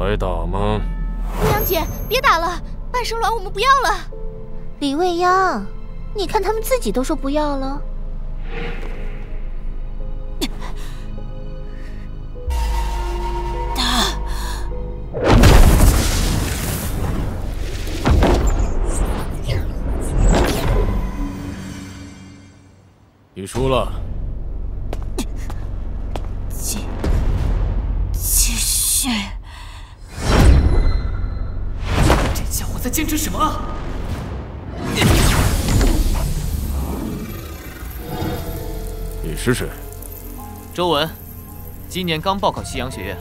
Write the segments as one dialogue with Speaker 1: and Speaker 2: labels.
Speaker 1: 还打吗？
Speaker 2: 未央姐，别打了，半生卵我们不要了。
Speaker 3: 李未央，你看他们自己都说不要了。
Speaker 1: 你输了。
Speaker 2: 继继续。
Speaker 4: 在坚持什么？
Speaker 1: 你是谁？
Speaker 4: 周文，今年刚报考西洋学院。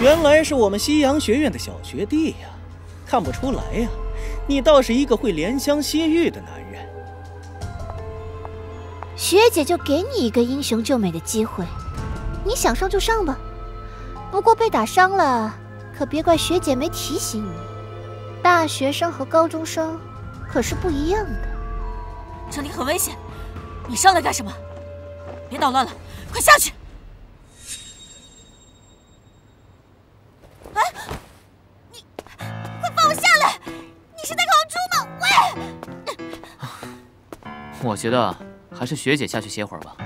Speaker 5: 原来是我们西洋学院的小学弟呀，看不出来呀，你倒是一个会怜香惜玉的男人。
Speaker 3: 学姐就给你一个英雄救美的机会，你想上就上吧。不过被打伤了，可别怪学姐没提醒你，大学生和高中生可是不一样的。
Speaker 2: 这里很危险，你上来干什么？别捣乱了，快下去！哎，你快放我下来！你是在烤猪吗？
Speaker 4: 喂！我觉得还是学姐下去歇会儿吧。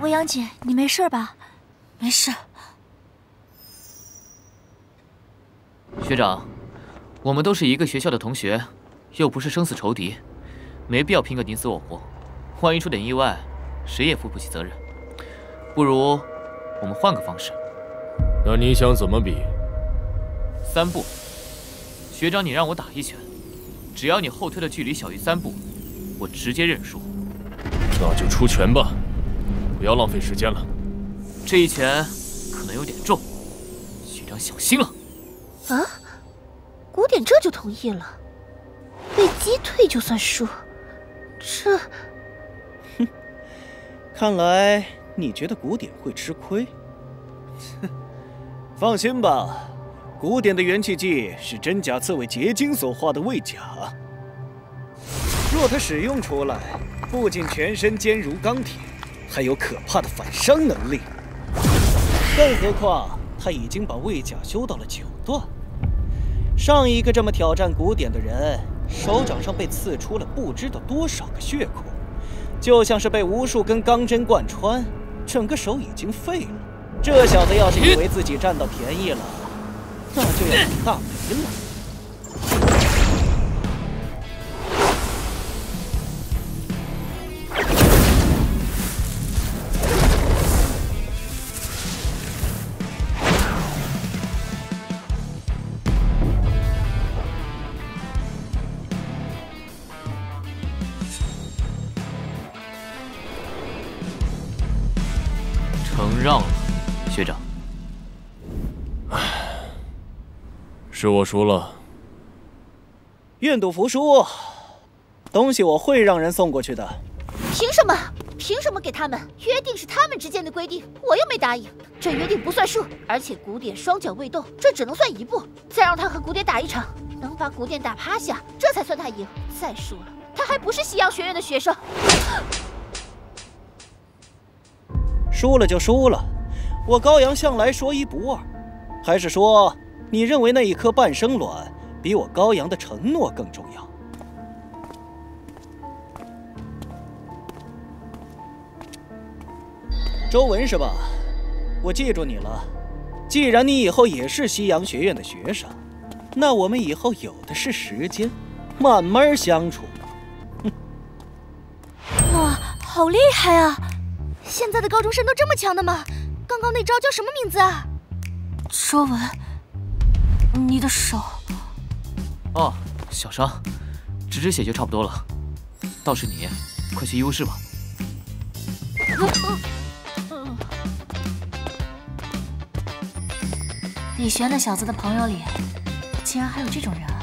Speaker 2: 未央姐，你没事吧？没事。
Speaker 4: 学长，我们都是一个学校的同学，又不是生死仇敌，没必要拼个你死我活。万一出点意外，谁也负不起责任。不如我们换个方式。
Speaker 1: 那你想怎么比？
Speaker 4: 三步。学长，你让我打一拳，只要你后退的距离小于三步，我直接认输。
Speaker 1: 那就出拳吧，不要浪费时间了。
Speaker 4: 这一拳可能有点重，学长小心了。
Speaker 3: 啊！古典这就同意了，被击退就算输，这……
Speaker 5: 哼，看来你觉得古典会吃亏。哼，放心吧，古典的元气技是真假刺猬结晶所化的卫甲，若他使用出来，不仅全身坚如钢铁，还有可怕的反伤能力。更何况他已经把卫甲修到了九段。上一个这么挑战古典的人，手掌上被刺出了不知道多少个血孔，就像是被无数根钢针贯穿，整个手已经废了。这小子要是以为自己占到便宜了，那就要倒大霉了。
Speaker 4: 承让了，学长。
Speaker 1: 唉，是我输了。
Speaker 5: 愿赌服输，东西我会让人送过去的。
Speaker 3: 凭什么？凭什么给他们？约定是他们之间的规定，我又没答应，这约定不算数。而且古典双脚未动，这只能算一步。再让他和古典打一场，能把古典打趴下，这才算他赢。再说了，他还不是西洋学院的学生。
Speaker 5: 输了就输了，我高阳向来说一不二，还是说你认为那一颗半生卵比我高阳的承诺更重要？周文是吧？我记住你了。既然你以后也是西洋学院的学生，那我们以后有的是时间，慢慢相处。
Speaker 2: 哇，好厉害啊！现在的高中生都这么强的吗？刚刚那招叫什么名字啊？周文，你的手……
Speaker 4: 哦，小伤，止止血就差不多了。倒是你，快去医务室吧。
Speaker 2: 李玄那小子的朋友里，竟然还有这种人啊！